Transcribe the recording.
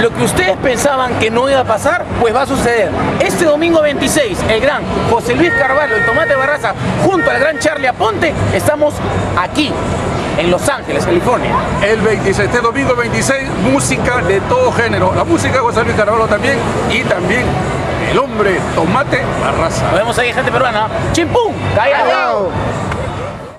Lo que ustedes pensaban que no iba a pasar, pues va a suceder. Este domingo 26, el gran José Luis Carvalho, el Tomate Barraza, junto al gran Charlie Aponte, estamos aquí, en Los Ángeles, California. El 26, este domingo 26, música de todo género. La música de José Luis Carvalho también y también el hombre Tomate Barraza. Nos vemos ahí, gente peruana. ¡Chimpum! ¡Callao!